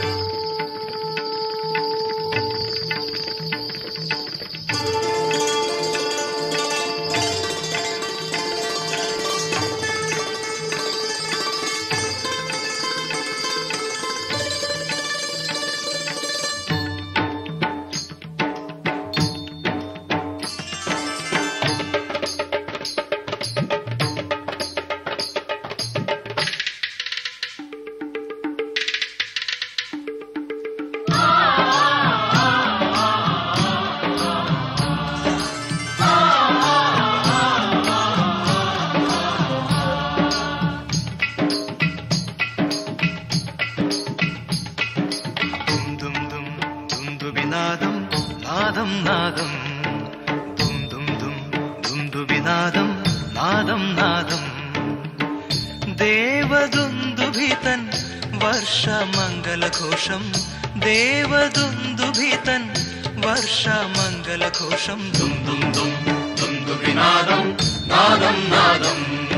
Bye. देवदुन्दुभितन् वर्ष मङ्गलघोषम् देवदुन्दुभितन् वर्ष मङ्गलघोषं नादं नादम्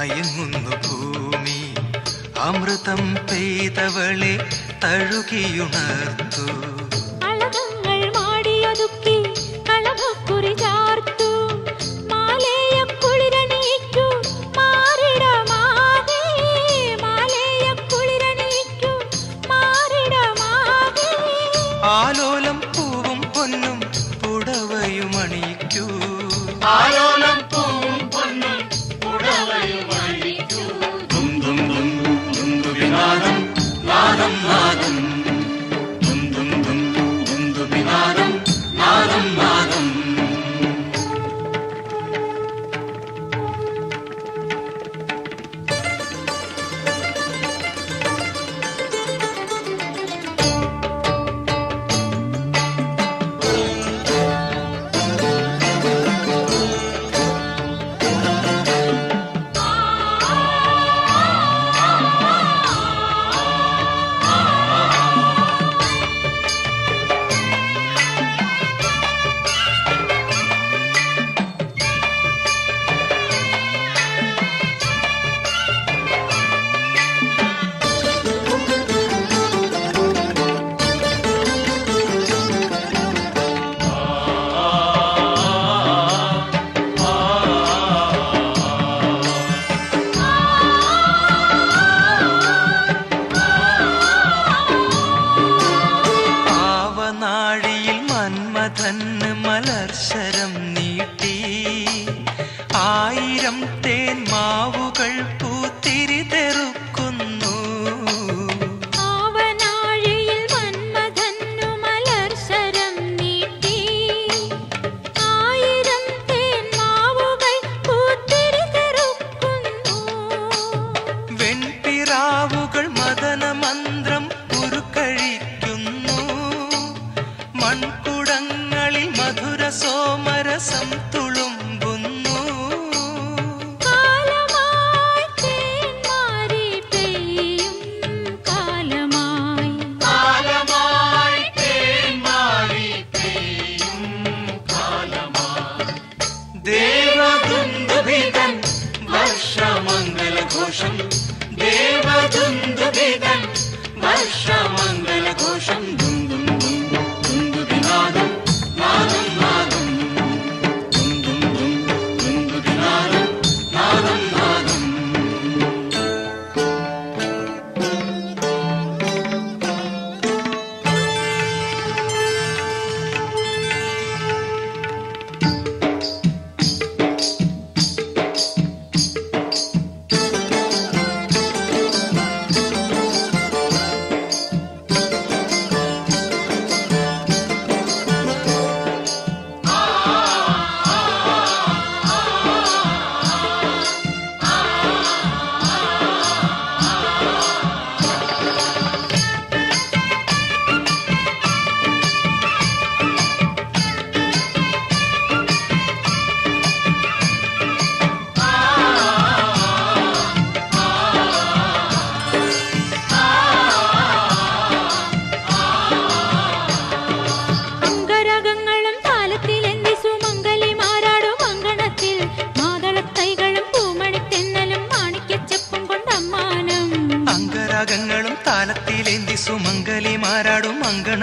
പായുന്നു ഭൂമി അമൃതം പെയ്തവളെ തഴുകിയുണർത്തു ஆயிரம் தேன் மாவுகள் பூத்திரி தெருப்பு They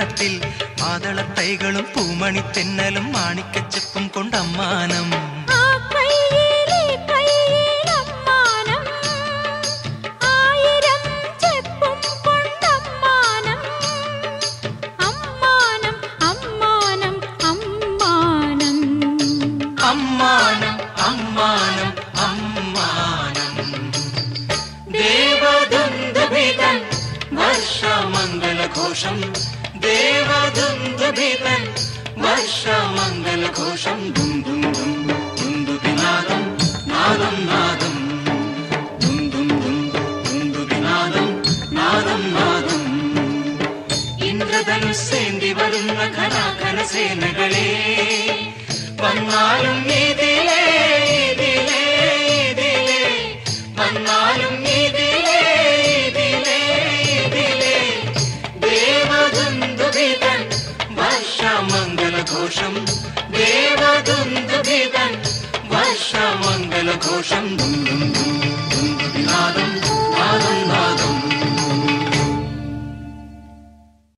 மனத்தில் மாதளத்தைகளும் பூமணி தென்னலும் மாணிக்கச் செப்பும் கொண்டம்மானம் ദേവദുന്ദുഭിതൻ വർഷമംഗലഘോഷം ദും ദും ദും ദുന്ദുഭിനാദം നാദം നാദം. ദും ദും ദും ദുന്ദുഭിനാദം നാദം നാദം. ഇന്ദ്രധനുസേന്തി വരുന്ന ഘനാഘനസേനകളെ വന്നാലും ഇതിലേ ഇതിലേ ഇതിലേ വന്നാലും ഇതിലേ വർഷമംഗലഘോഷം ദേവദുന്ദുഭിതൻ വർഷമംഗലഘോഷം ദും ദും ദും ദുന്ദുഭിനാദം നാദം നാദം